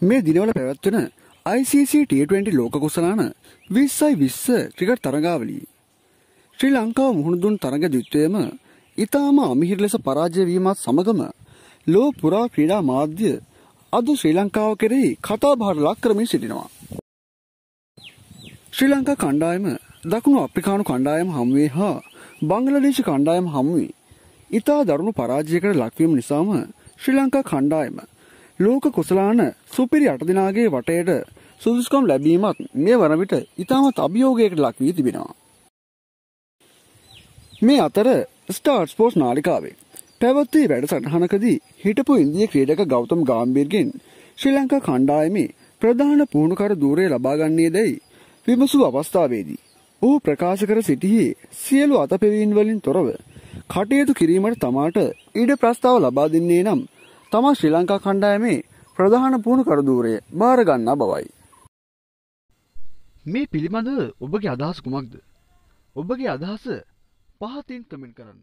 මේ දිනවල පැවැත්වෙන ICC T20 ලෝක කුසලාන 20යි 20 ක්‍රිකට් තරගාවලියේ ශ්‍රී ලංකාව මුහුණ දුන් තරග ද්විත්වයම ඊටාම අමිහිර ලෙස පරාජය වීමත් සමගම ලෝ පුරා ක්‍රීඩා මාධ්‍ය අද ශ්‍රී ලංකාව කෙරෙහි කතාබහට ලක් කරමින් සිටිනවා. ශ්‍රී ලංකා කණ්ඩායම දකුණු අප්‍රිකානු කණ්ඩායම හමුවේ හා බංගලදේශ කණ්ඩායම හමුවේ ඉතා දරුණු පරාජයකට ලක්වීම නිසාම ශ්‍රී ලංකා කණ්ඩායම ලෝක කුසලාන සුපිරි අට දෙනාගේ වටයට සුදුස්කම් ලැබීමත් මේ වන විට ඉතාමත් අභියෝගයකට ලක් වී තිබෙනවා. මේ අතර ස්ටාර්ට් ස්පෝර්ට්ස් නාලිකාවේ පැවත්වී වැඩසටහනකදී හිටපු ඉන්දිය ක්‍රීඩක ගෞතම් ගාම්බීර්ගෙන් ශ්‍රී ලංකා කණ්ඩායමේ ප්‍රධාන පුහුණුකර දූරය ලබාගන්නේ දැයි විමසූ අවස්ථාවේදී. ඔහු ප්‍රකාශ කර සිටියේ සියලු අතපෙවීන් වලින් තොරව කටයුතු කිරීමට තමාට ඉඩ ප්‍රස්ථාව ලබා දෙන්නේ නම් තමා ශ්‍රී ලංකා කණ්ඩායමේ ප්‍රධාන පුහුණු කරදූරය භාරගන්නා බවයි. මේ පිළිබඳව ඔබගේ අදහස් කුමක්ද? ඔබගේ අදහස පහතින් කමෙන්ට් කරන්න.